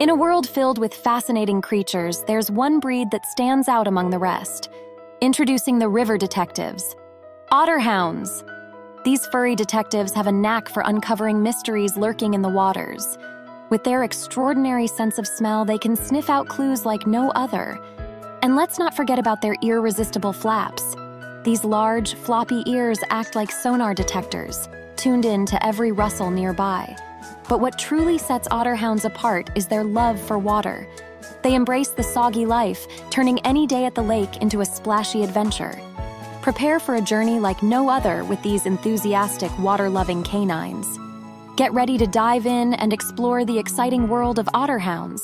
In a world filled with fascinating creatures, there's one breed that stands out among the rest. Introducing the river detectives, Otterhounds. These furry detectives have a knack for uncovering mysteries lurking in the waters. With their extraordinary sense of smell, they can sniff out clues like no other. And let's not forget about their irresistible flaps. These large, floppy ears act like sonar detectors, tuned in to every rustle nearby. But what truly sets otterhounds apart is their love for water. They embrace the soggy life, turning any day at the lake into a splashy adventure. Prepare for a journey like no other with these enthusiastic, water loving canines. Get ready to dive in and explore the exciting world of otterhounds.